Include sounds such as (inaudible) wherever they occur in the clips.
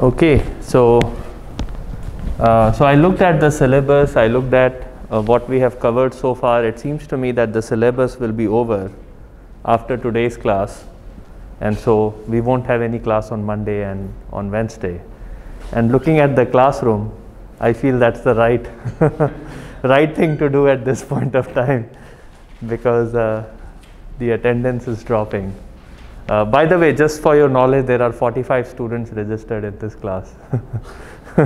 Okay, so uh, so I looked at the syllabus. I looked at uh, what we have covered so far. It seems to me that the syllabus will be over after today's class, and so we won't have any class on Monday and on Wednesday. And looking at the classroom, I feel that's the right (laughs) right thing to do at this point of time because uh, the attendance is dropping. Uh, by the way, just for your knowledge, there are 45 students registered in this class. (laughs)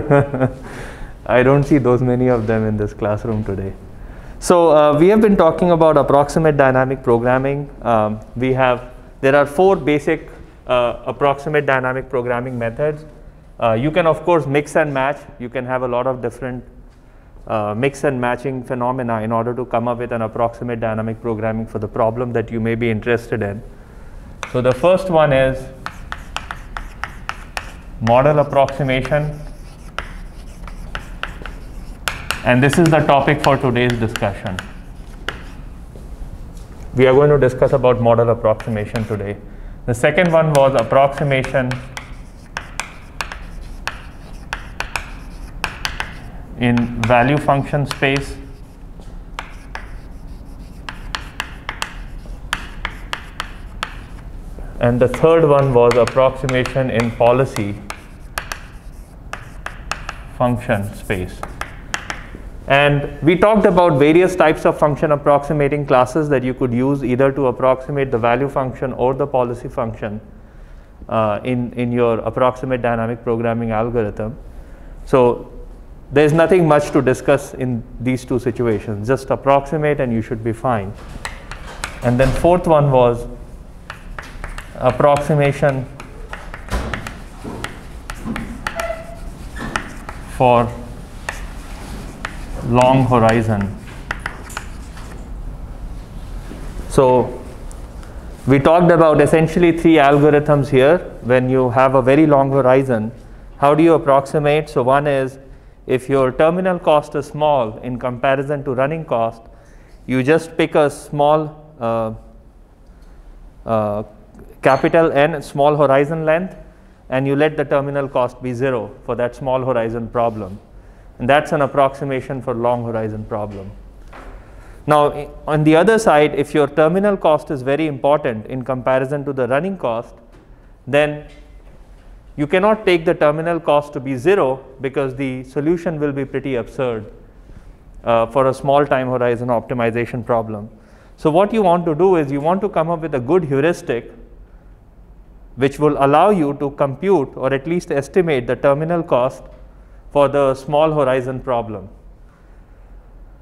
I don't see those many of them in this classroom today. So uh, we have been talking about approximate dynamic programming. Um, we have, there are four basic uh, approximate dynamic programming methods. Uh, you can of course mix and match. You can have a lot of different uh, mix and matching phenomena in order to come up with an approximate dynamic programming for the problem that you may be interested in. So the first one is model approximation. And this is the topic for today's discussion. We are going to discuss about model approximation today. The second one was approximation in value function space. And the third one was approximation in policy function space. And we talked about various types of function approximating classes that you could use either to approximate the value function or the policy function uh, in, in your approximate dynamic programming algorithm. So there's nothing much to discuss in these two situations. Just approximate and you should be fine. And then fourth one was approximation for long horizon. So we talked about essentially three algorithms here. When you have a very long horizon, how do you approximate? So one is if your terminal cost is small in comparison to running cost, you just pick a small uh, uh, capital N small horizon length and you let the terminal cost be zero for that small horizon problem. And that's an approximation for long horizon problem. Now, on the other side, if your terminal cost is very important in comparison to the running cost, then you cannot take the terminal cost to be zero because the solution will be pretty absurd uh, for a small time horizon optimization problem. So what you want to do is you want to come up with a good heuristic which will allow you to compute or at least estimate the terminal cost for the small horizon problem.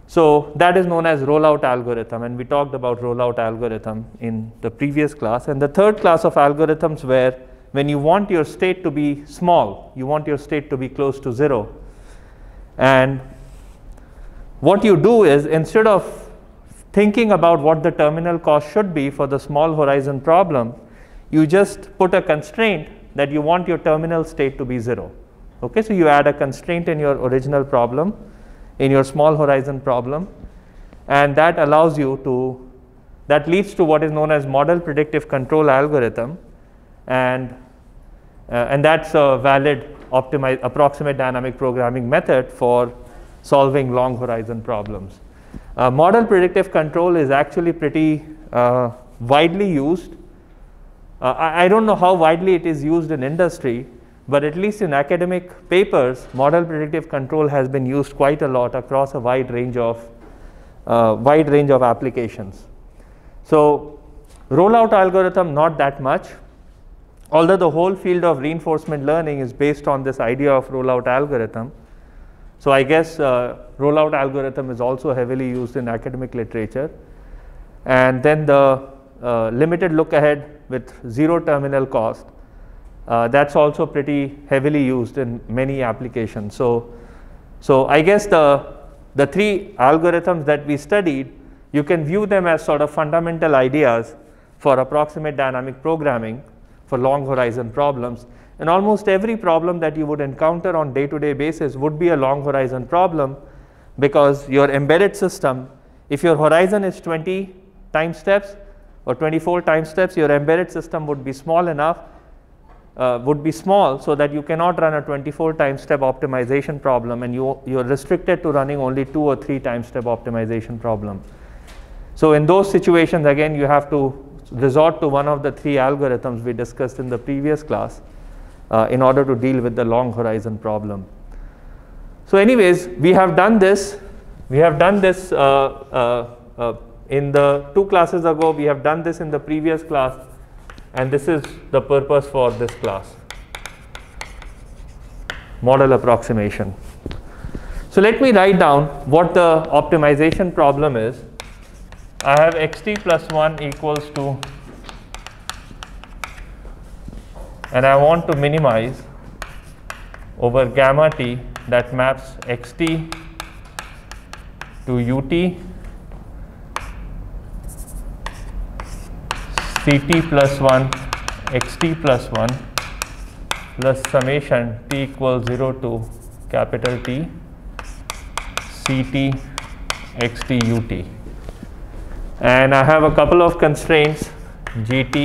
So that is known as rollout algorithm and we talked about rollout algorithm in the previous class and the third class of algorithms where when you want your state to be small, you want your state to be close to zero. And what you do is instead of thinking about what the terminal cost should be for the small horizon problem, you just put a constraint that you want your terminal state to be zero. Okay, so you add a constraint in your original problem, in your small horizon problem, and that allows you to, that leads to what is known as model predictive control algorithm, and, uh, and that's a valid optimize, approximate dynamic programming method for solving long horizon problems. Uh, model predictive control is actually pretty uh, widely used uh, I, I, don't know how widely it is used in industry, but at least in academic papers, model predictive control has been used quite a lot across a wide range of uh, wide range of applications. So rollout algorithm not that much, although the whole field of reinforcement learning is based on this idea of rollout algorithm. So I guess uh, rollout algorithm is also heavily used in academic literature. And then the uh, limited look ahead with zero terminal cost. Uh, that's also pretty heavily used in many applications. So, so I guess the, the three algorithms that we studied, you can view them as sort of fundamental ideas for approximate dynamic programming for long horizon problems. And almost every problem that you would encounter on day-to-day -day basis would be a long horizon problem because your embedded system, if your horizon is 20 time steps, or 24 time steps, your embedded system would be small enough uh, would be small so that you cannot run a 24 time step optimization problem and you, you're restricted to running only two or three time step optimization problem. So in those situations, again, you have to resort to one of the three algorithms we discussed in the previous class uh, in order to deal with the long horizon problem. So anyways, we have done this. We have done this uh, uh, uh, in the two classes ago. We have done this in the previous class. And this is the purpose for this class. Model approximation. So let me write down what the optimization problem is. I have xt plus 1 equals to and I want to minimize over gamma t that maps xt to ut ct plus 1 xt plus 1 plus summation t equals 0 to capital T ct xt ut and I have a couple of constraints gt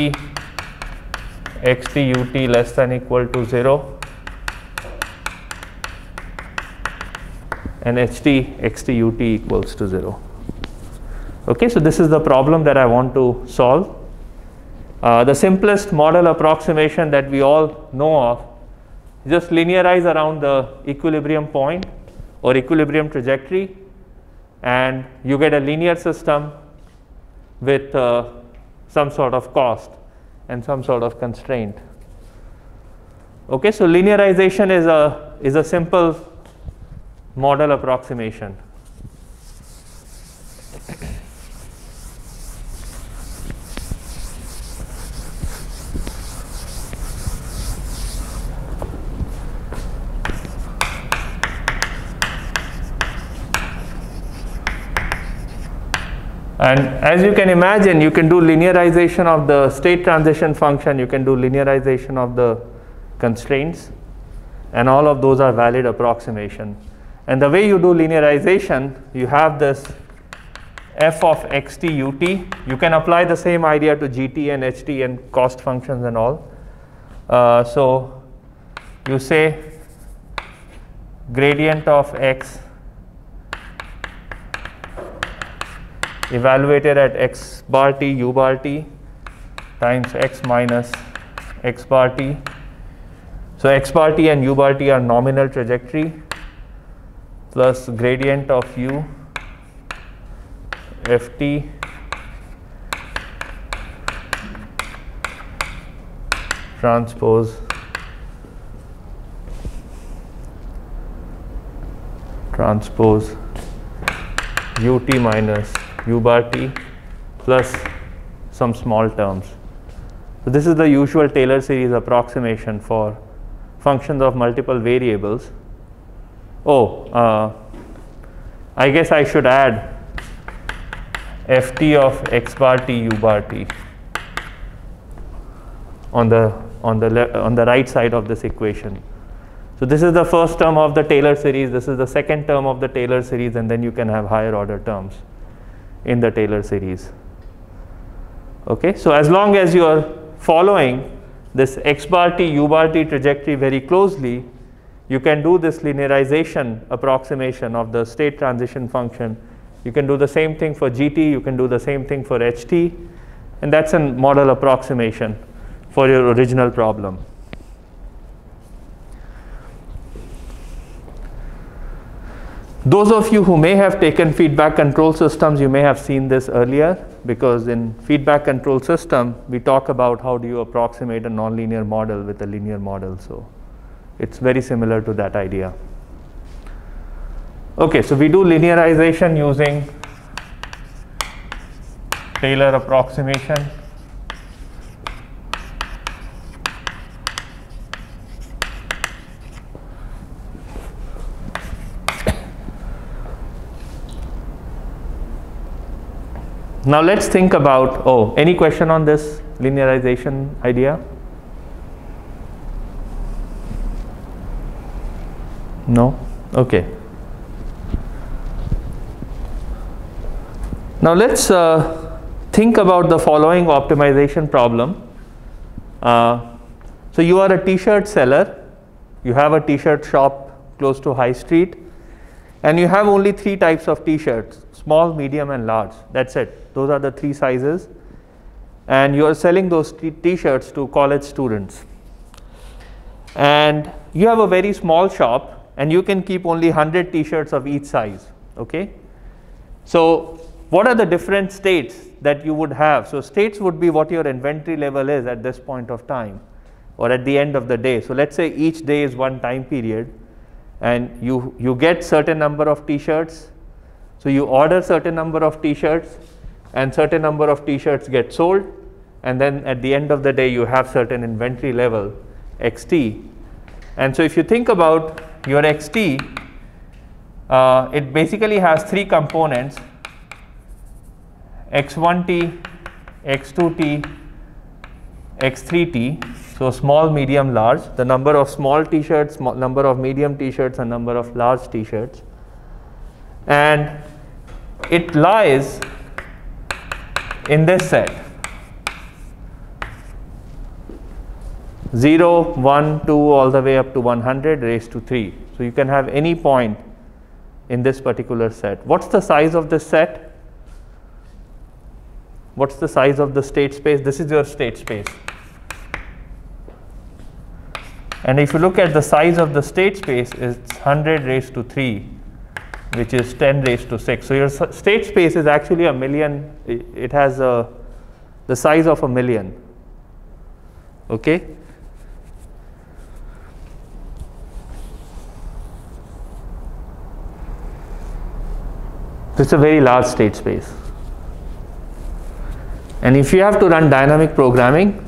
xt ut less than equal to 0 and ht xt ut equals to 0. Okay, so this is the problem that I want to solve. Uh, the simplest model approximation that we all know of just linearize around the equilibrium point or equilibrium trajectory and you get a linear system with uh, some sort of cost and some sort of constraint. Okay, so linearization is a, is a simple model approximation. And as you can imagine, you can do linearization of the state transition function, you can do linearization of the constraints, and all of those are valid approximation. And the way you do linearization, you have this f of xt ut. You can apply the same idea to gt and ht and cost functions and all. Uh, so you say gradient of x evaluated at x bar t u bar t times x minus x bar t. So x bar t and u bar t are nominal trajectory plus gradient of u ft transpose transpose ut minus u bar t plus some small terms. So this is the usual Taylor series approximation for functions of multiple variables. Oh, uh, I guess I should add ft of x bar t u bar t on the on the on the right side of this equation. So this is the first term of the Taylor series, this is the second term of the Taylor series and then you can have higher order terms in the Taylor series. Okay, so as long as you are following this x bar t u bar t trajectory very closely, you can do this linearization approximation of the state transition function. You can do the same thing for gt, you can do the same thing for ht, and that's a model approximation for your original problem. Those of you who may have taken feedback control systems, you may have seen this earlier because in feedback control system, we talk about how do you approximate a nonlinear model with a linear model. So it's very similar to that idea. Okay, so we do linearization using Taylor approximation. Now let's think about, oh, any question on this linearization idea? No? Okay. Now let's uh, think about the following optimization problem. Uh, So you are a t-shirt seller, you have a t-shirt shop close to High Street, and you have only three types of t-shirts, small, medium and large. That's it. Those are the three sizes. And you are selling those t-shirts to college students. And you have a very small shop and you can keep only 100 t-shirts of each size, okay? So what are the different states that you would have? So states would be what your inventory level is at this point of time or at the end of the day. So let's say each day is one time period and you, you get certain number of t-shirts. So you order certain number of t-shirts and certain number of t-shirts get sold and then at the end of the day you have certain inventory level xt. And so if you think about your xt, uh, it basically has three components x1t, x2t, x3t so small, medium, large, the number of small t-shirts, number of medium t-shirts and number of large t-shirts. And it lies in this set 0, 1, 2 all the way up to 100 raised to 3. So you can have any point in this particular set. What's the size of this set? What's the size of the state space? This is your state space. And if you look at the size of the state space, it's 100 raised to 3, which is 10 raised to 6. So your state space is actually a million, it has a, the size of a million. Okay? It's a very large state space. And if you have to run dynamic programming,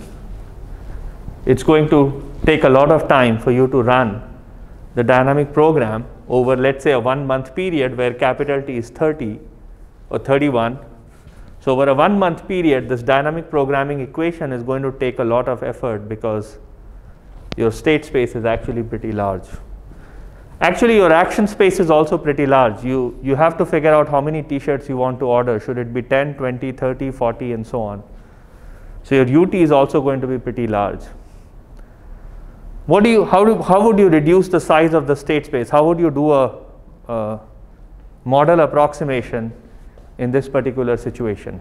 it's going to take a lot of time for you to run the dynamic program over let's say a one month period where capital T is 30 or 31. So over a one month period this dynamic programming equation is going to take a lot of effort because your state space is actually pretty large. Actually your action space is also pretty large. You, you have to figure out how many t-shirts you want to order. Should it be 10, 20, 30, 40 and so on. So your UT is also going to be pretty large. What do you, how, do, how would you reduce the size of the state space? How would you do a, a model approximation in this particular situation?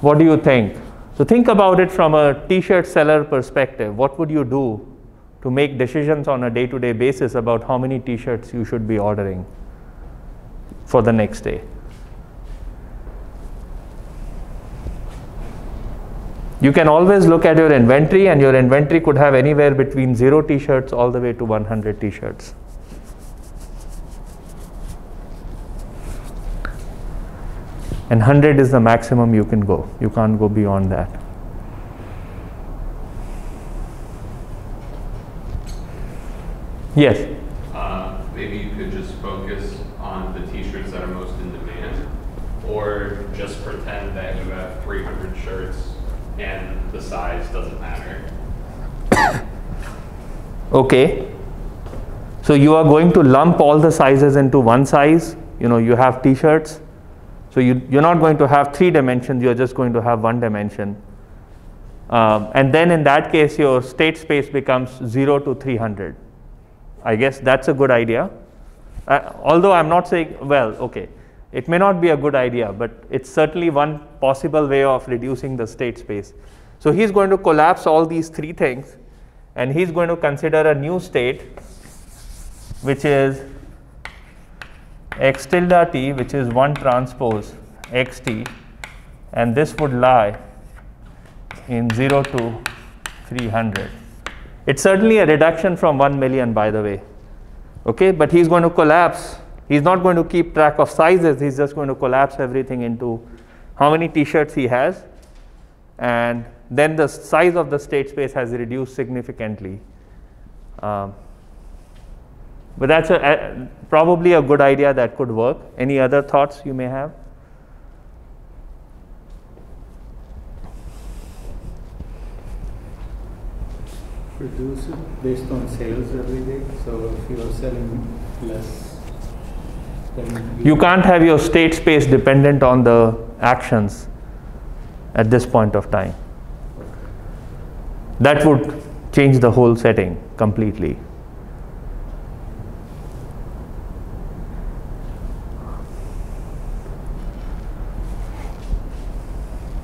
What do you think? So think about it from a t-shirt seller perspective. What would you do to make decisions on a day-to-day -day basis about how many t-shirts you should be ordering for the next day? You can always look at your inventory and your inventory could have anywhere between 0 t-shirts all the way to 100 t-shirts. And 100 is the maximum you can go. You can't go beyond that. Yes? Uh, maybe you could just focus on the t-shirts that are most in demand or just pretend that you have 300 shirts and the size doesn't matter. (coughs) okay. So you are going to lump all the sizes into one size. You know, you have t-shirts. So you, you're not going to have three dimensions, you're just going to have one dimension. Um, and then in that case, your state space becomes 0 to 300. I guess that's a good idea. Uh, although I'm not saying, well, okay, it may not be a good idea, but it's certainly one possible way of reducing the state space. So he's going to collapse all these three things and he's going to consider a new state which is x tilde t which is 1 transpose xt and this would lie in 0 to 300. It's certainly a reduction from 1 million by the way, okay, but he's going to collapse. He's not going to keep track of sizes, he's just going to collapse everything into how many t-shirts he has and then the size of the state space has reduced significantly. Um, but that's a, a, probably a good idea that could work. Any other thoughts you may have? Produce it based on sales every day. So if you are selling less you can't have your state space dependent on the actions at this point of time. That would change the whole setting completely.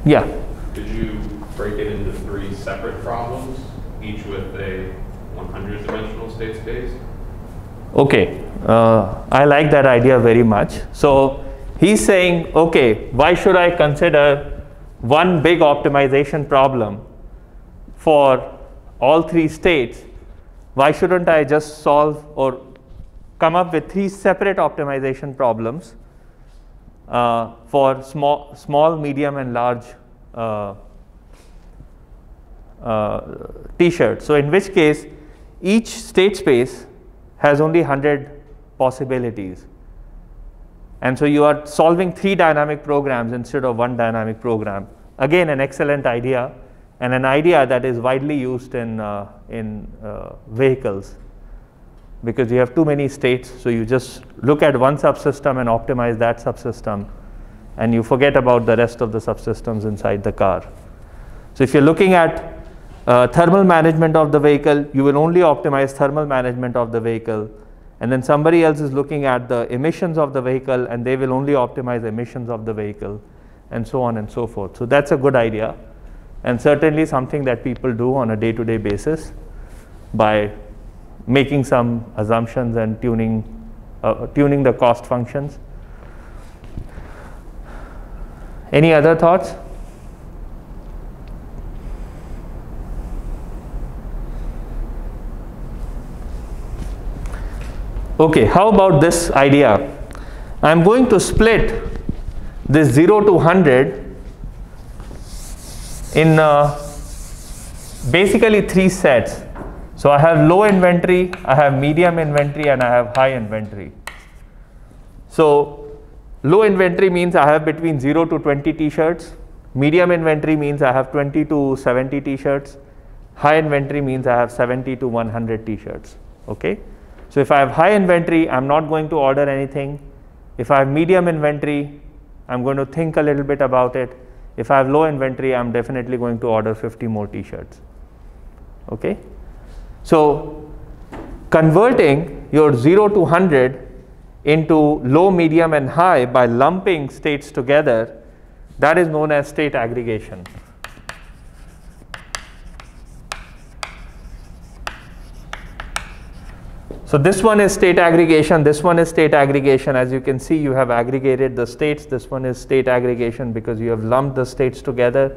Yeah. Could you break it into three separate problems, each with a 100 dimensional state space? Okay, uh, I like that idea very much. So he's saying, okay, why should I consider one big optimization problem for all three states? Why shouldn't I just solve or come up with three separate optimization problems uh, for small, small, medium, and large uh, uh, t-shirts? So in which case, each state space has only 100 possibilities. And so you are solving three dynamic programs instead of one dynamic program. Again, an excellent idea and an idea that is widely used in, uh, in uh, vehicles because you have too many states. So you just look at one subsystem and optimize that subsystem and you forget about the rest of the subsystems inside the car. So if you're looking at uh, thermal management of the vehicle, you will only optimize thermal management of the vehicle. And then somebody else is looking at the emissions of the vehicle and they will only optimize emissions of the vehicle and so on and so forth. So that's a good idea and certainly something that people do on a day-to-day -day basis by making some assumptions and tuning, uh, tuning the cost functions. Any other thoughts? Okay, how about this idea? I'm going to split this 0 to 100 in uh, basically three sets. So I have low inventory, I have medium inventory, and I have high inventory. So low inventory means I have between 0 to 20 t-shirts. Medium inventory means I have 20 to 70 t-shirts. High inventory means I have 70 to 100 t-shirts. Okay. So if I have high inventory, I'm not going to order anything. If I have medium inventory, I'm going to think a little bit about it. If I have low inventory, I'm definitely going to order 50 more t-shirts. Okay? So converting your 0 to 100 into low, medium and high by lumping states together, that is known as state aggregation. So this one is state aggregation, this one is state aggregation. As you can see, you have aggregated the states. This one is state aggregation because you have lumped the states together.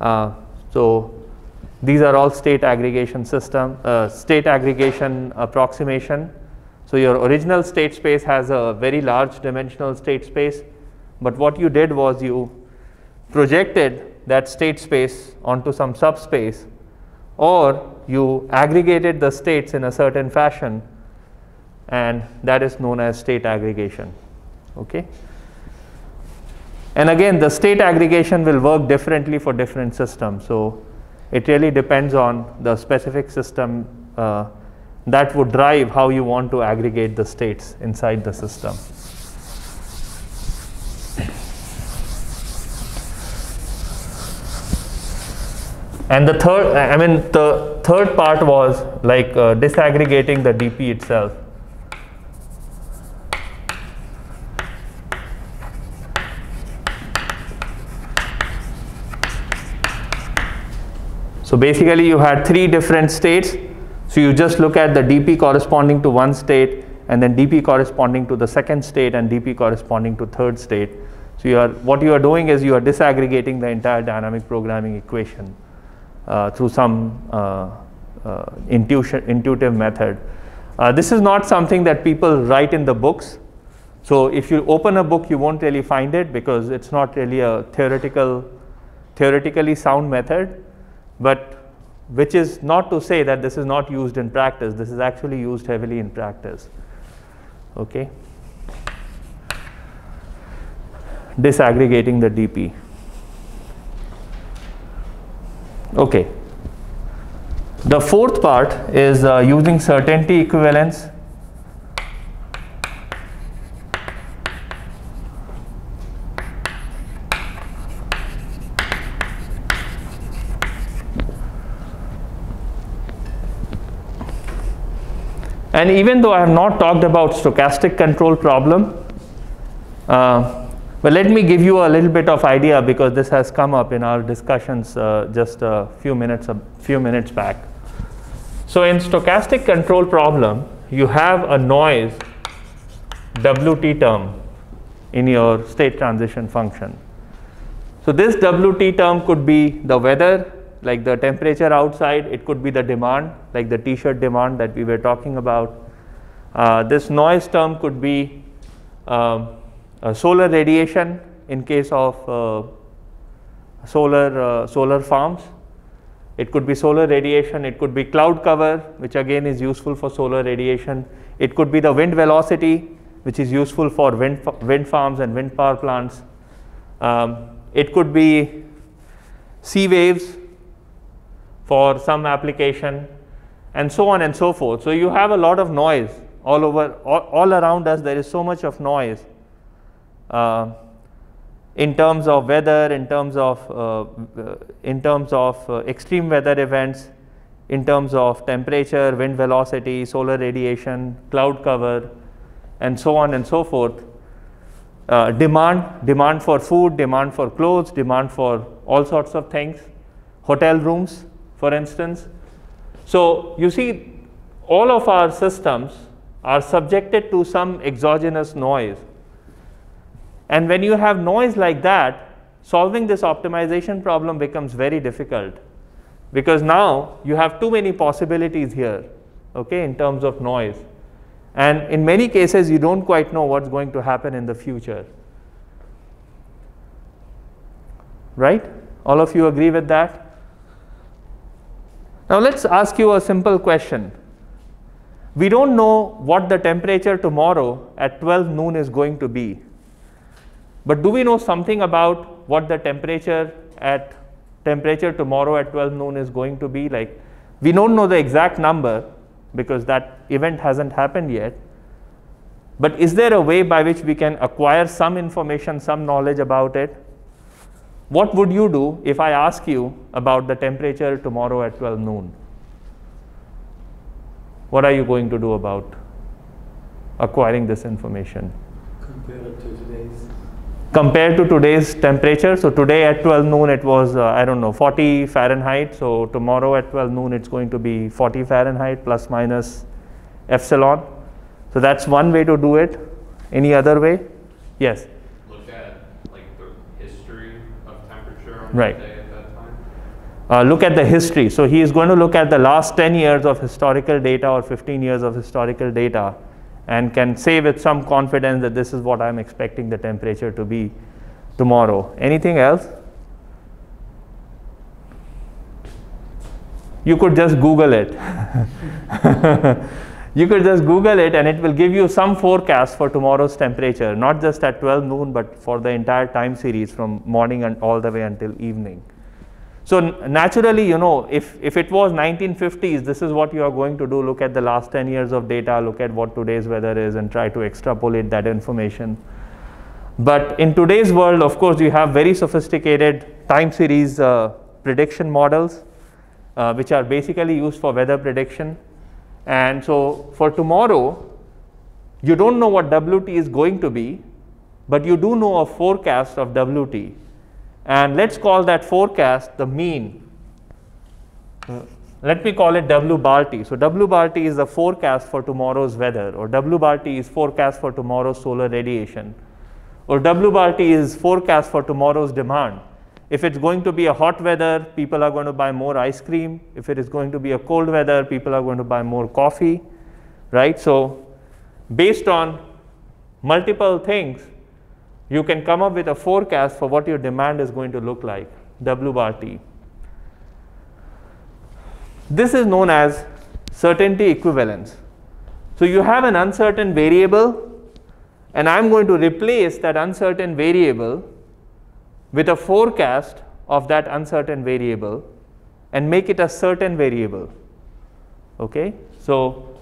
Uh, so these are all state aggregation system, uh, state aggregation approximation. So your original state space has a very large dimensional state space, but what you did was you projected that state space onto some subspace or you aggregated the states in a certain fashion and that is known as state aggregation okay? And again the state aggregation will work differently for different systems. So it really depends on the specific system uh, that would drive how you want to aggregate the states inside the system And the third, I mean, the third part was like uh, disaggregating the DP itself. So basically you had three different states. So you just look at the DP corresponding to one state and then DP corresponding to the second state and DP corresponding to third state. So you are, what you are doing is you are disaggregating the entire dynamic programming equation through some uh, uh, intuition, intuitive method. this is not something that people write in the books. So if you open a book, you won't really find it because it's not really a theoretical, theoretically sound method, but which is not to say that this is not used in practice. This is actually used heavily in practice. Okay. Disaggregating the DP. Okay. The fourth part is uh, using certainty equivalence. And even though I have not talked about stochastic control problem, uh, but let me give you a little bit of idea because this has come up in our discussions uh, just a few minutes a few minutes back. So in stochastic control problem, you have a noise WT term in your state transition function. So this WT term could be the weather, like the temperature outside, it could be the demand, like the t-shirt demand that we were talking about. Uh, this noise term could be um, solar radiation in case of uh, solar, uh, solar farms. It could be solar radiation, it could be cloud cover, which again is useful for solar radiation. It could be the wind velocity, which is useful for wind, wind farms and wind power plants. Um, it could be sea waves for some application, and so on and so forth. So you have a lot of noise all over, all, all around us. There is so much of noise uh, in terms of weather, in terms of, uh, uh, in terms of uh, extreme weather events, in terms of temperature, wind velocity, solar radiation, cloud cover, and so on and so forth. Uh, demand, demand for food, demand for clothes, demand for all sorts of things, hotel rooms, for instance. So you see, all of our systems are subjected to some exogenous noise and when you have noise like that, solving this optimization problem becomes very difficult because now you have too many possibilities here, okay, in terms of noise. And in many cases, you don't quite know what's going to happen in the future. Right? All of you agree with that? Now let's ask you a simple question. We don't know what the temperature tomorrow at 12 noon is going to be. But do we know something about what the temperature at temperature tomorrow at 12 noon is going to be like? We don't know the exact number because that event hasn't happened yet. But is there a way by which we can acquire some information, some knowledge about it? What would you do if I ask you about the temperature tomorrow at 12 noon? What are you going to do about acquiring this information? Compare it to today's compared to today's temperature. So today at 12 noon it was, uh, I don't know, 40 Fahrenheit. So tomorrow at 12 noon it's going to be 40 Fahrenheit plus minus epsilon. So that's one way to do it. Any other way? Yes. Look at like the history of temperature on right. day at that time. Uh, look at the history. So he is going to look at the last 10 years of historical data or 15 years of historical data and can say with some confidence that this is what I'm expecting the temperature to be tomorrow. Anything else? You could just Google it. (laughs) you could just Google it and it will give you some forecast for tomorrow's temperature, not just at 12 noon, but for the entire time series from morning and all the way until evening. So naturally, you know, if, if it was 1950s, this is what you are going to do. Look at the last 10 years of data, look at what today's weather is and try to extrapolate that information. But in today's world, of course, you have very sophisticated time series uh, prediction models, uh, which are basically used for weather prediction. And so for tomorrow, you don't know what WT is going to be, but you do know a forecast of WT and let's call that forecast the mean. Let me call it W bar T. So W bar T is the forecast for tomorrow's weather or W bar T is forecast for tomorrow's solar radiation or W bar T is forecast for tomorrow's demand. If it's going to be a hot weather, people are going to buy more ice cream. If it is going to be a cold weather, people are going to buy more coffee, right? So based on multiple things, you can come up with a forecast for what your demand is going to look like, W bar T. This is known as certainty equivalence. So you have an uncertain variable and I'm going to replace that uncertain variable with a forecast of that uncertain variable and make it a certain variable. Okay? So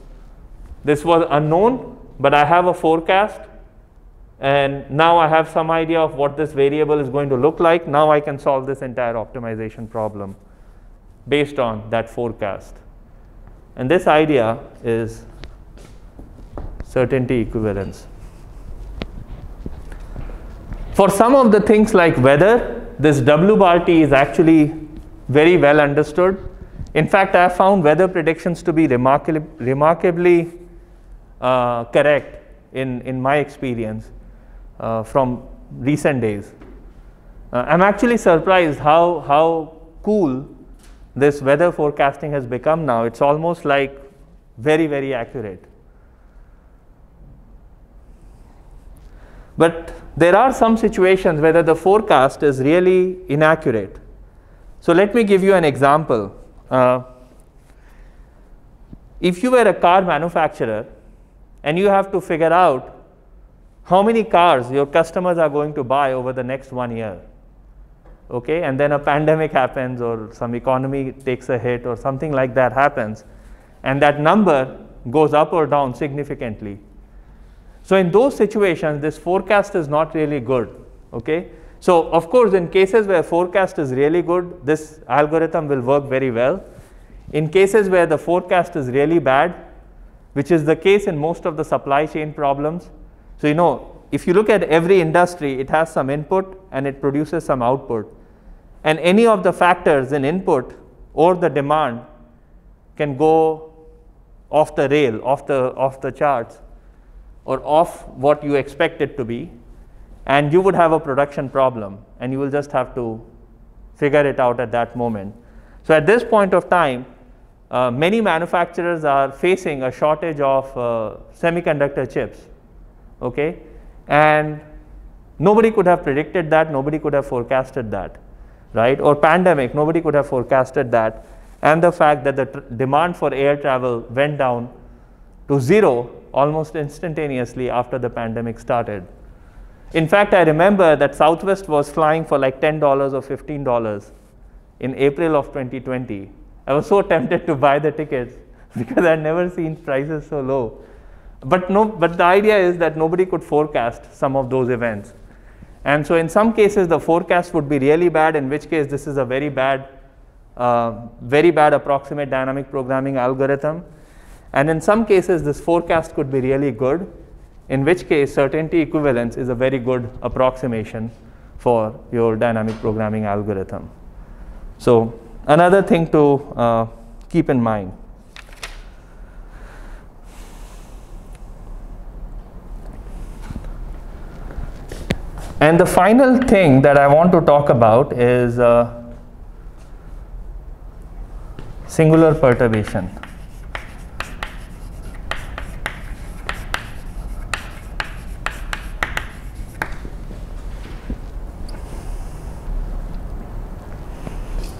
this was unknown, but I have a forecast and now I have some idea of what this variable is going to look like. Now I can solve this entire optimization problem based on that forecast. And this idea is certainty equivalence. For some of the things like weather, this W bar T is actually very well understood. In fact, I have found weather predictions to be remarkably, remarkably uh, correct in, in my experience from recent days. Uh, I'm actually surprised how, how cool this weather forecasting has become now. It's almost like very, very accurate. But there are some situations where the forecast is really inaccurate. So let me give you an example. Uh, if you were a car manufacturer and you have to figure out how many cars your customers are going to buy over the next one year, okay, and then a pandemic happens or some economy takes a hit or something like that happens, and that number goes up or down significantly so in those situations, this forecast is not really good. Okay. So of course, in cases where forecast is really good, this algorithm will work very well. In cases where the forecast is really bad, which is the case in most of the supply chain problems. So you know, if you look at every industry, it has some input and it produces some output. And any of the factors in input or the demand can go off the rail, off the, off the charts or off what you expect it to be, and you would have a production problem, and you will just have to figure it out at that moment. So at this point of time, uh, many manufacturers are facing a shortage of uh, semiconductor chips, okay? And nobody could have predicted that, nobody could have forecasted that, right? Or pandemic, nobody could have forecasted that. And the fact that the demand for air travel went down to zero almost instantaneously after the pandemic started. In fact, I remember that Southwest was flying for like $10 or $15 in April of 2020. I was so (laughs) tempted to buy the tickets because I'd never seen prices so low. But, no, but the idea is that nobody could forecast some of those events. And so in some cases, the forecast would be really bad, in which case this is a very bad, uh, very bad approximate dynamic programming algorithm. And in some cases, this forecast could be really good, in which case certainty equivalence is a very good approximation for your dynamic programming algorithm. So another thing to uh, keep in mind. And the final thing that I want to talk about is uh, singular perturbation.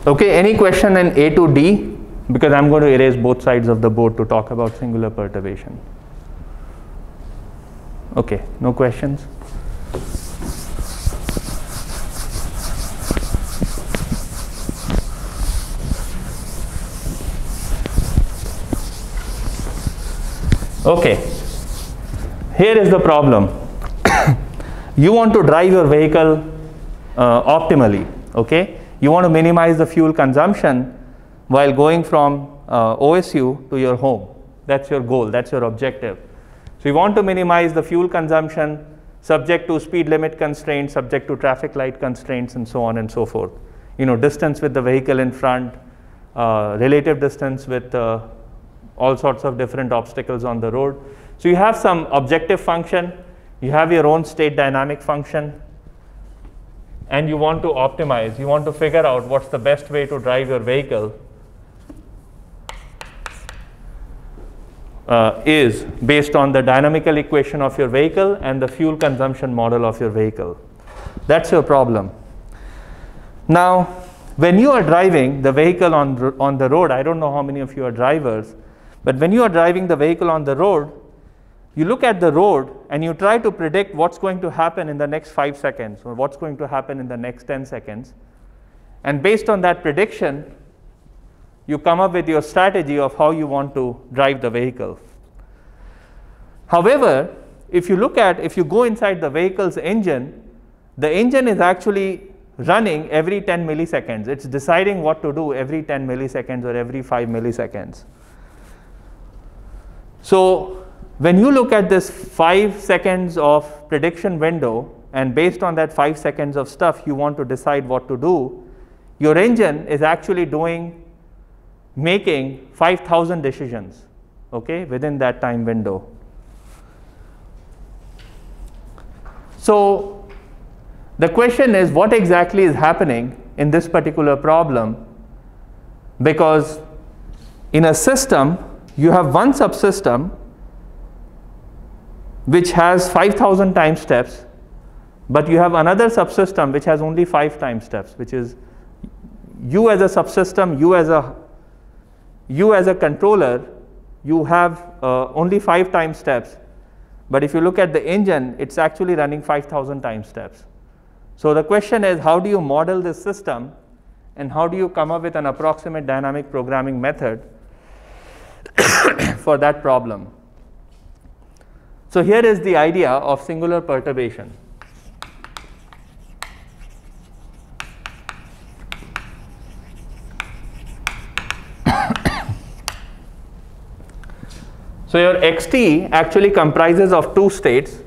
Okay, any question in A to D? Because I'm going to erase both sides of the board to talk about singular perturbation. Okay, no questions? Okay, here is the problem. (coughs) you want to drive your vehicle uh, optimally, okay? You want to minimize the fuel consumption while going from uh, OSU to your home. That's your goal, that's your objective. So you want to minimize the fuel consumption subject to speed limit constraints, subject to traffic light constraints, and so on and so forth. You know, distance with the vehicle in front, uh, relative distance with uh, all sorts of different obstacles on the road. So you have some objective function, you have your own state dynamic function, and you want to optimize, you want to figure out what's the best way to drive your vehicle uh, is based on the dynamical equation of your vehicle and the fuel consumption model of your vehicle. That's your problem. Now, when you are driving the vehicle on, on the road, I don't know how many of you are drivers, but when you are driving the vehicle on the road, you look at the road and you try to predict what's going to happen in the next five seconds or what's going to happen in the next 10 seconds. And based on that prediction, you come up with your strategy of how you want to drive the vehicle. However, if you look at, if you go inside the vehicle's engine, the engine is actually running every 10 milliseconds. It's deciding what to do every 10 milliseconds or every 5 milliseconds. So when you look at this five seconds of prediction window, and based on that five seconds of stuff, you want to decide what to do, your engine is actually doing, making 5,000 decisions, okay, within that time window. So the question is what exactly is happening in this particular problem because in a system you have one subsystem which has 5000 time steps but you have another subsystem which has only 5 time steps which is you as a subsystem you as a you as a controller you have uh, only 5 time steps. But if you look at the engine it's actually running 5000 time steps. So the question is how do you model this system and how do you come up with an approximate dynamic programming method (coughs) for that problem. So here is the idea of singular perturbation. (coughs) so your xt actually comprises of two states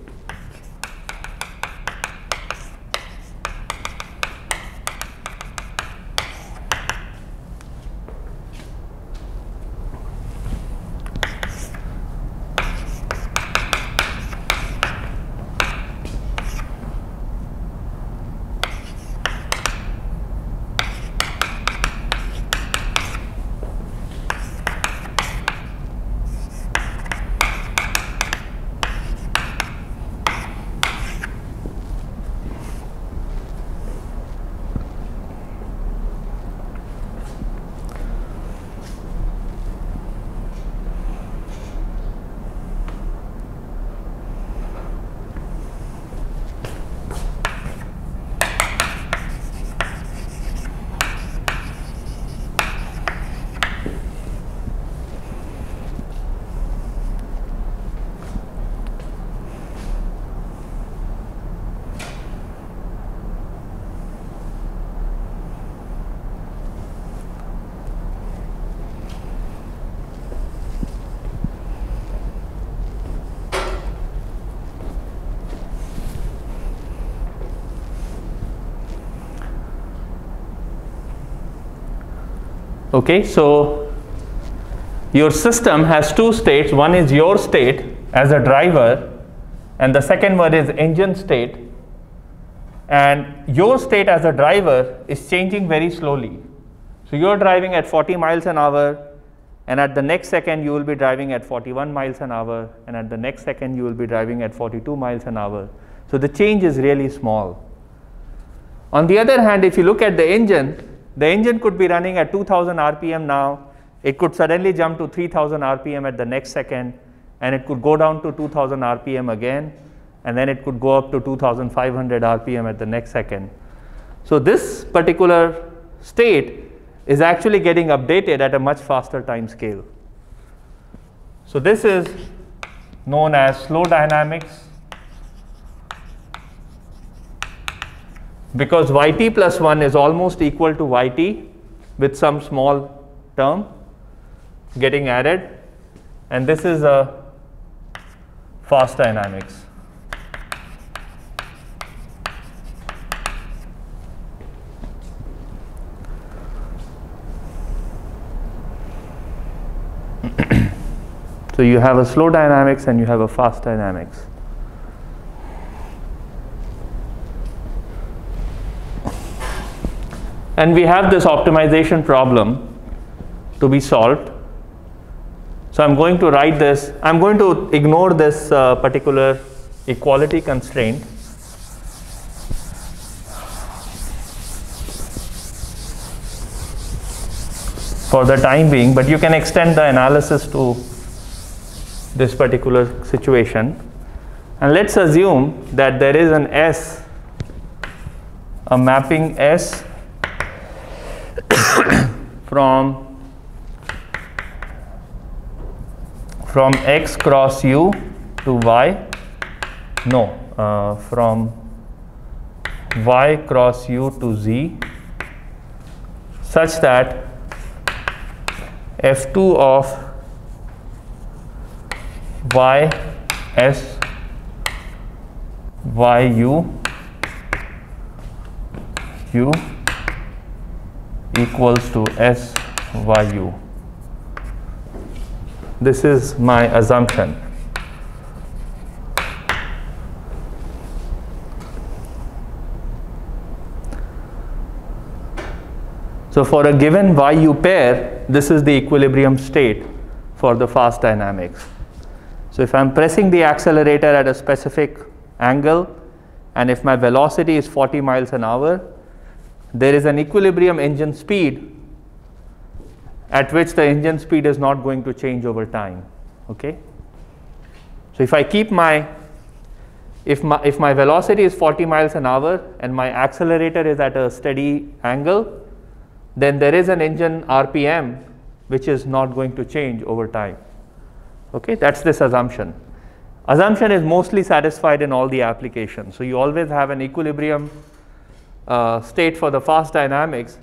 Okay, so your system has two states. One is your state as a driver, and the second one is engine state. And your state as a driver is changing very slowly. So you're driving at 40 miles an hour, and at the next second you will be driving at 41 miles an hour, and at the next second you will be driving at 42 miles an hour. So the change is really small. On the other hand, if you look at the engine, the engine could be running at 2000 RPM now. It could suddenly jump to 3000 RPM at the next second, and it could go down to 2000 RPM again, and then it could go up to 2500 RPM at the next second. So this particular state is actually getting updated at a much faster time scale. So this is known as slow dynamics because yt plus 1 is almost equal to yt with some small term getting added and this is a fast dynamics. (clears throat) so you have a slow dynamics and you have a fast dynamics. And we have this optimization problem to be solved. So I'm going to write this, I'm going to ignore this uh, particular equality constraint. for the time being, but you can extend the analysis to this particular situation. And let's assume that there is an S, a mapping S (coughs) from from x cross u to y no uh, from y cross u to z such that f2 of y s y u u equals to s y u. This is my assumption. So for a given YU pair, this is the equilibrium state for the fast dynamics. So if I'm pressing the accelerator at a specific angle, and if my velocity is 40 miles an hour, there is an equilibrium engine speed at which the engine speed is not going to change over time. Okay? So if I keep my if my, if my velocity is 40 miles an hour and my accelerator is at a steady angle, then there is an engine RPM which is not going to change over time. Okay, that's this assumption. Assumption is mostly satisfied in all the applications. So you always have an equilibrium uh, state for the fast dynamics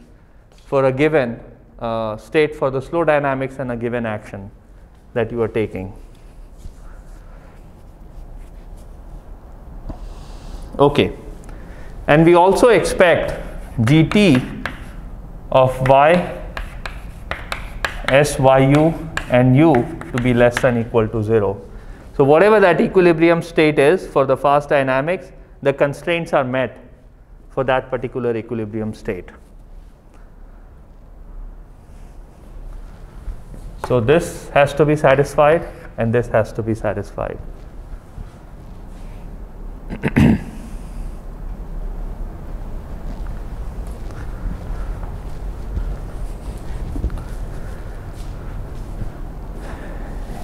for a given uh, state for the slow dynamics and a given action that you are taking. Okay, and we also expect gt of y, syu and u to be less than equal to 0. So whatever that equilibrium state is for the fast dynamics, the constraints are met for that particular equilibrium state. So this has to be satisfied and this has to be satisfied. (coughs)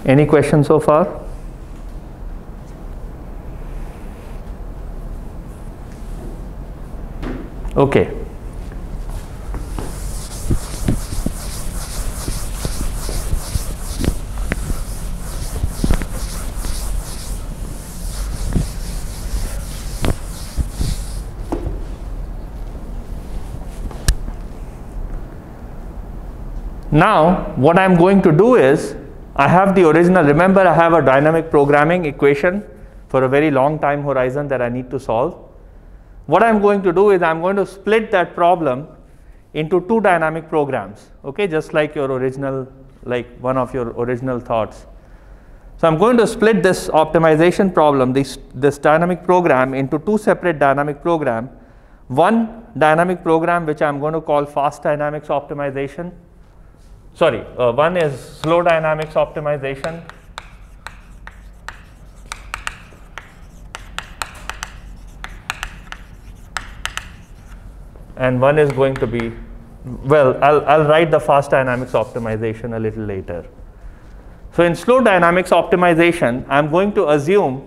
Any questions so far? Okay. Now, what I'm going to do is I have the original, remember I have a dynamic programming equation for a very long time horizon that I need to solve. What I'm going to do is I'm going to split that problem into two dynamic programs, okay, just like your original, like one of your original thoughts. So I'm going to split this optimization problem, this, this dynamic program into two separate dynamic program. One dynamic program which I'm going to call fast dynamics optimization sorry, uh, one is slow dynamics optimization. And one is going to be, well, I'll, I'll write the fast dynamics optimization a little later. So in slow dynamics optimization, I'm going to assume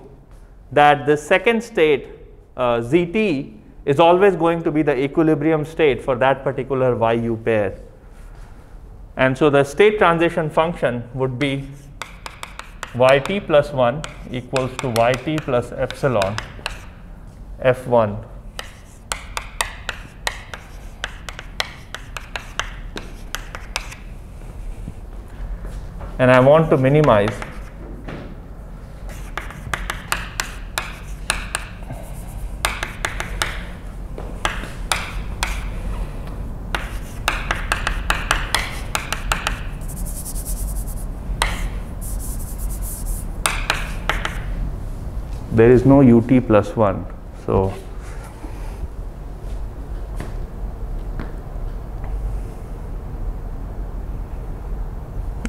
that the second state, uh, ZT, is always going to be the equilibrium state for that particular YU pair. And so the state transition function would be yt plus 1 equals to yt plus epsilon f1 and I want to minimize there is no ut plus 1. So,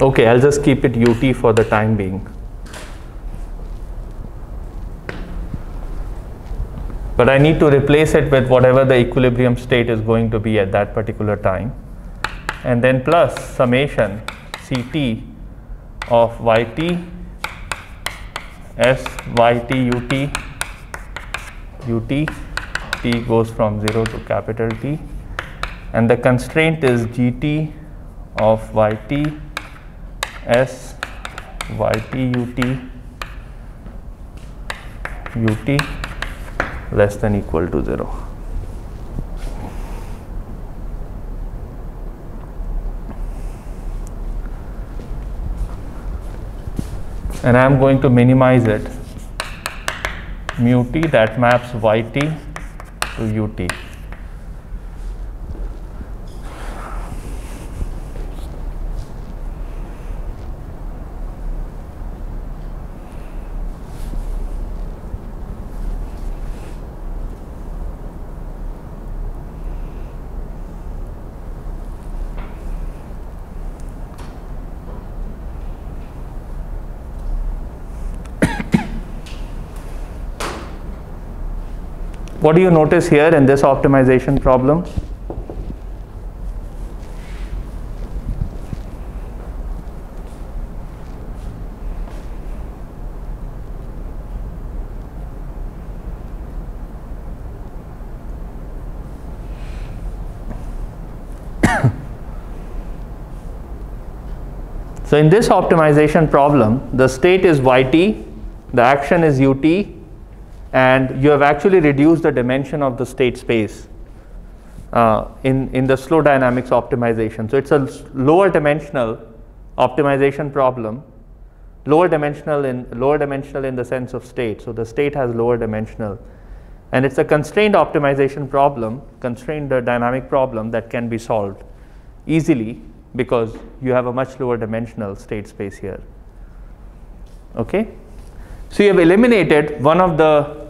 okay, I'll just keep it ut for the time being. But I need to replace it with whatever the equilibrium state is going to be at that particular time. And then plus summation Ct of yt s yt ut ut t goes from 0 to capital T and the constraint is g t of y t s y t u t u t less than equal to 0. and I'm going to minimize it mu t that maps yt to ut. What do you notice here in this optimization problem? (coughs) so in this optimization problem, the state is yt, the action is ut, and you have actually reduced the dimension of the state space uh, in, in the slow dynamics optimization. So it's a lower dimensional optimization problem, lower dimensional in lower dimensional in the sense of state. So the state has lower dimensional. And it's a constrained optimization problem, constrained uh, dynamic problem that can be solved easily because you have a much lower dimensional state space here. Okay? So you have eliminated one of the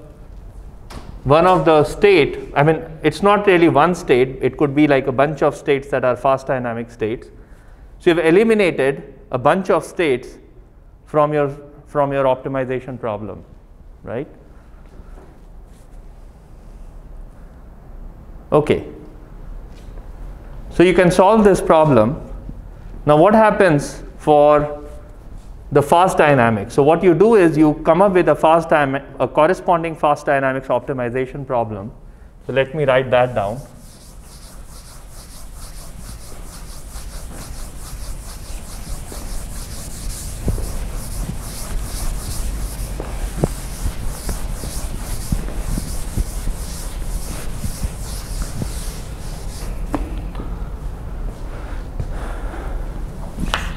one of the state, I mean, it's not really one state, it could be like a bunch of states that are fast dynamic states. So you've eliminated a bunch of states from your, from your optimization problem, right? Okay. So you can solve this problem. Now what happens for the fast dynamics. So what you do is you come up with a fast a corresponding fast dynamics optimization problem. So let me write that down.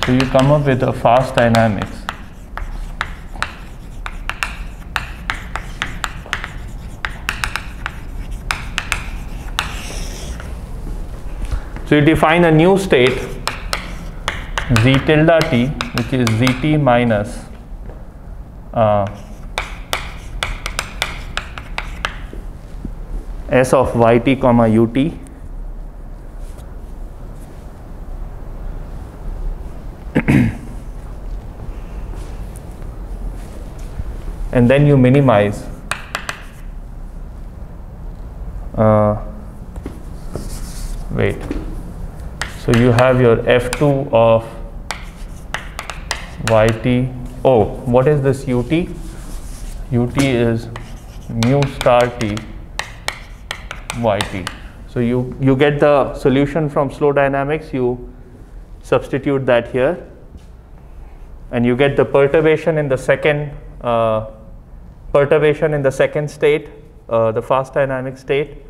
So you come up with a fast dynamics. So you define a new state z tilde t which is zt minus uh, s of yt comma ut and then you minimize. Uh, wait. So you have your f2 of yt oh what is this ut ut is mu star t yt so you you get the solution from slow dynamics. You substitute that here. And you get the perturbation in the second uh, perturbation in the second state, uh, the fast dynamic state.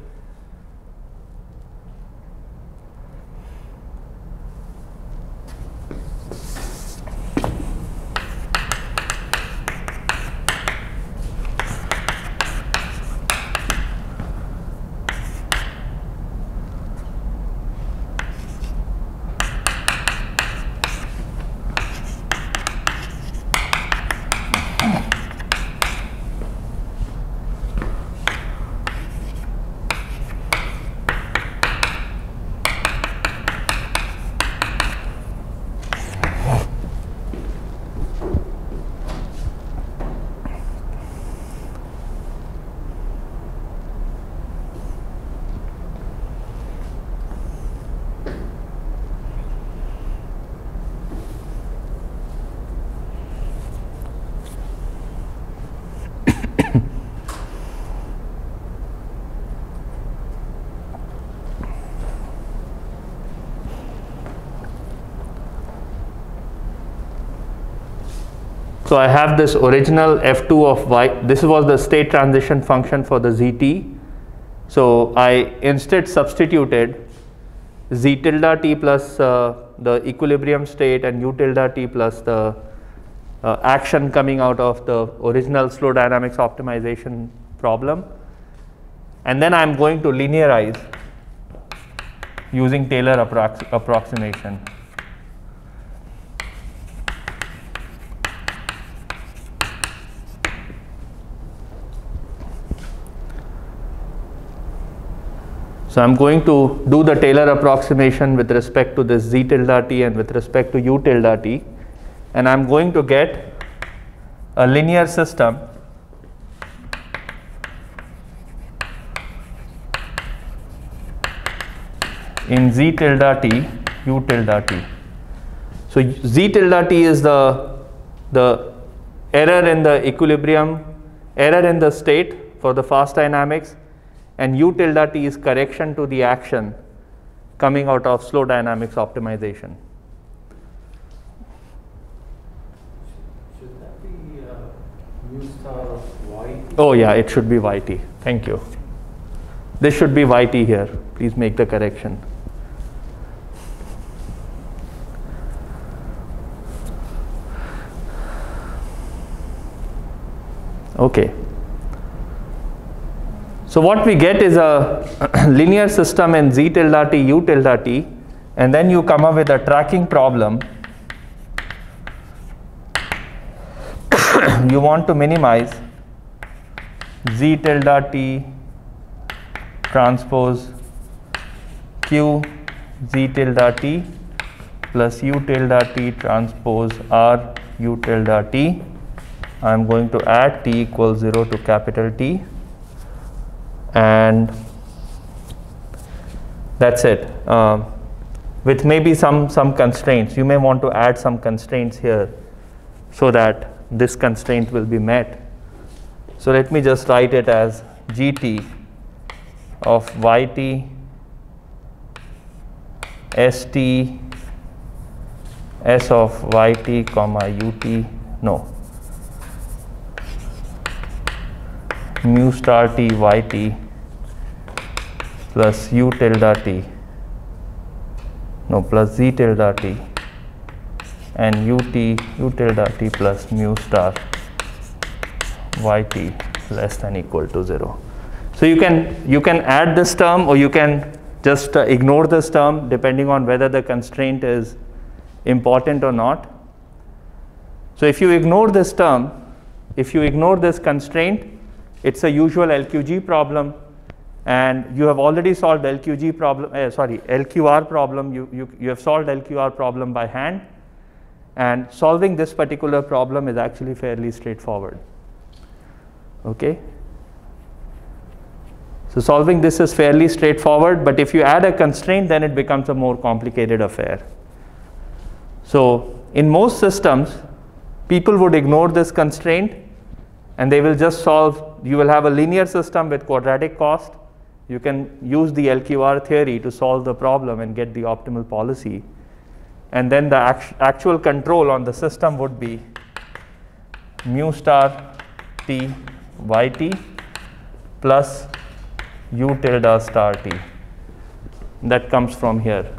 So I have this original f2 of y, this was the state transition function for the zt. So I instead substituted z tilde t plus uh, the equilibrium state and u tilde t plus the uh, action coming out of the original slow dynamics optimization problem. And then I'm going to linearize using Taylor approx approximation. So I'm going to do the Taylor approximation with respect to this z tilde t and with respect to u tilde t and I'm going to get a linear system in z tilde t u tilde t. So z tilde t is the the error in the equilibrium, error in the state for the fast dynamics and u tilde t is correction to the action coming out of slow dynamics optimization. Should that be uh, mu star of y? Oh yeah, it should be yt. Thank you. This should be yt here. Please make the correction. Okay. So what we get is a (clears throat) linear system in z tilde t, u tilde t, and then you come up with a tracking problem. (clears throat) you want to minimize z tilde t transpose q z tilde t plus u tilde t transpose r u tilde t. I am going to add t equals 0 to capital T and that's it. Um, with maybe some, some constraints. You may want to add some constraints here so that this constraint will be met. So let me just write it as gt of yt st s of yt comma ut no mu star t yt plus u tilde t no plus z tilde t and ut u tilde t plus mu star yt less than equal to 0. So you can you can add this term or you can just uh, ignore this term depending on whether the constraint is important or not. So if you ignore this term, if you ignore this constraint, it's a usual LQG problem and you have already solved LQG problem, uh, sorry, LQR problem, you, you, you have solved LQR problem by hand and solving this particular problem is actually fairly straightforward. Okay. So solving this is fairly straightforward, but if you add a constraint, then it becomes a more complicated affair. So in most systems, people would ignore this constraint and they will just solve, you will have a linear system with quadratic cost. You can use the LQR theory to solve the problem and get the optimal policy. And then the act actual control on the system would be mu star t yt plus u tilde star t. That comes from here.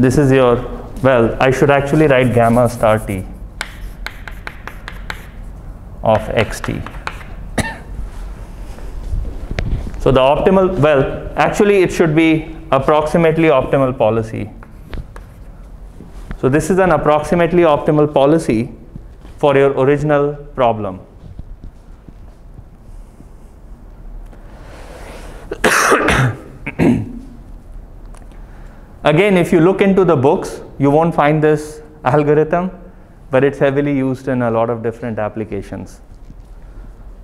This is your, well, I should actually write gamma star t of xt. So the optimal, well, actually it should be approximately optimal policy. So this is an approximately optimal policy for your original problem. Again, if you look into the books, you won't find this algorithm, but it's heavily used in a lot of different applications.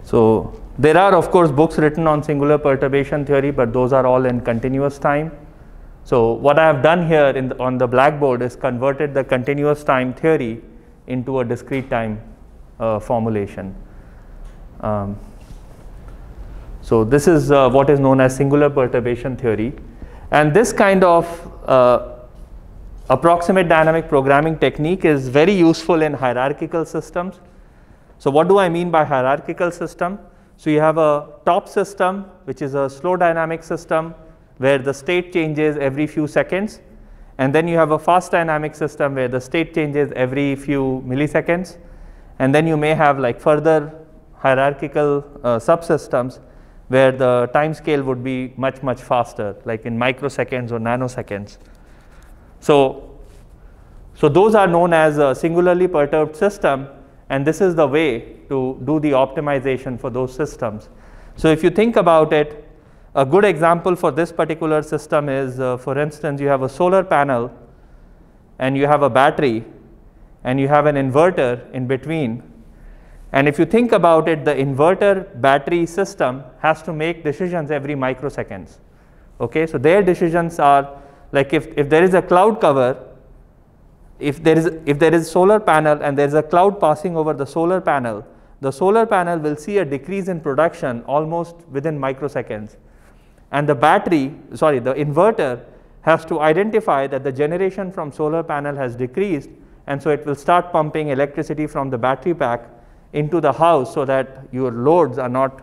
So there are, of course, books written on singular perturbation theory, but those are all in continuous time. So what I have done here the, on the blackboard is converted the continuous time theory into a discrete time uh, formulation. Um, so this is uh, what is known as singular perturbation theory. And this kind of uh, approximate dynamic programming technique is very useful in hierarchical systems. So what do I mean by hierarchical system? So you have a top system, which is a slow dynamic system where the state changes every few seconds. And then you have a fast dynamic system where the state changes every few milliseconds. And then you may have like further hierarchical uh, subsystems where the time scale would be much, much faster, like in microseconds or nanoseconds. So, so those are known as a singularly perturbed system, and this is the way to do the optimization for those systems. So if you think about it, a good example for this particular system is, uh, for instance, you have a solar panel and you have a battery and you have an inverter in between. And if you think about it, the inverter battery system has to make decisions every microseconds. Okay, so their decisions are like if, if there is a cloud cover, if there is if there is solar panel and there is a cloud passing over the solar panel, the solar panel will see a decrease in production almost within microseconds. And the battery, sorry, the inverter has to identify that the generation from solar panel has decreased and so it will start pumping electricity from the battery pack into the house so that your loads are not,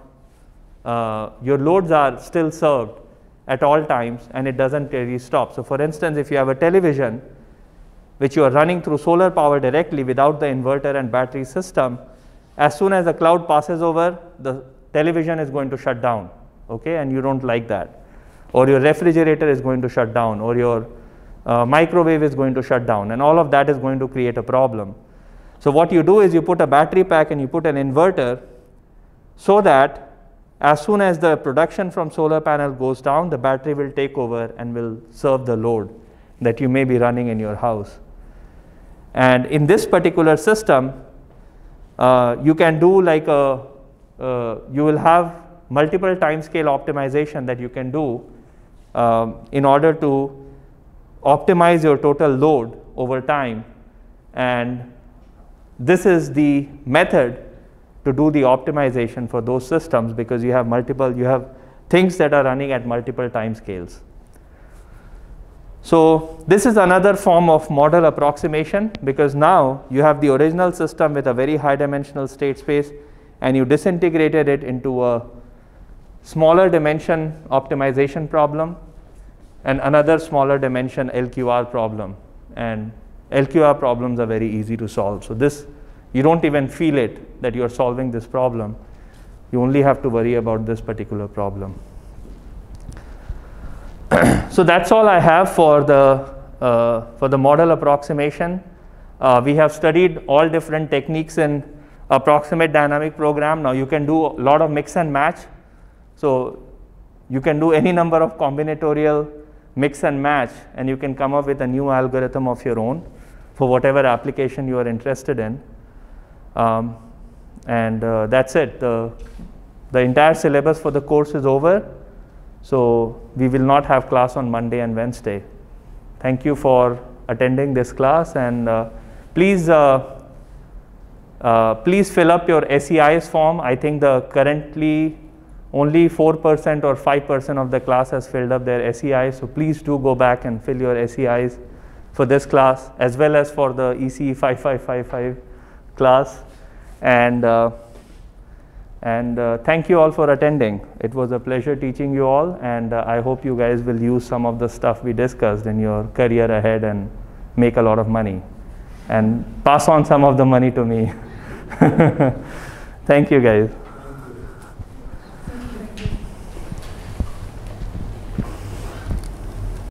uh, your loads are still served at all times and it doesn't really stop. So for instance, if you have a television which you are running through solar power directly without the inverter and battery system, as soon as the cloud passes over, the television is going to shut down, okay, and you don't like that. Or your refrigerator is going to shut down, or your uh, microwave is going to shut down, and all of that is going to create a problem. So what you do is you put a battery pack and you put an inverter so that as soon as the production from solar panel goes down, the battery will take over and will serve the load that you may be running in your house. And in this particular system, uh, you can do like a, uh, you will have multiple time scale optimization that you can do um, in order to optimize your total load over time. And this is the method to do the optimization for those systems because you have multiple, you have things that are running at multiple time scales. So this is another form of model approximation because now you have the original system with a very high dimensional state space and you disintegrated it into a smaller dimension optimization problem and another smaller dimension LQR problem. And LQR problems are very easy to solve. So this, you don't even feel it that you're solving this problem. You only have to worry about this particular problem (clears throat) so that's all I have for the, uh, for the model approximation. Uh, we have studied all different techniques in approximate dynamic program. Now you can do a lot of mix and match. So you can do any number of combinatorial mix and match and you can come up with a new algorithm of your own for whatever application you are interested in. Um, and uh, that's it. The, the entire syllabus for the course is over. So we will not have class on Monday and Wednesday. Thank you for attending this class and uh, please uh, uh, please fill up your SEIS form. I think the currently only 4% or 5% of the class has filled up their SEIs. So please do go back and fill your SEIs for this class as well as for the ECE 5555 class. And uh, and uh, thank you all for attending. It was a pleasure teaching you all, and uh, I hope you guys will use some of the stuff we discussed in your career ahead and make a lot of money. And pass on some of the money to me. (laughs) thank you, guys.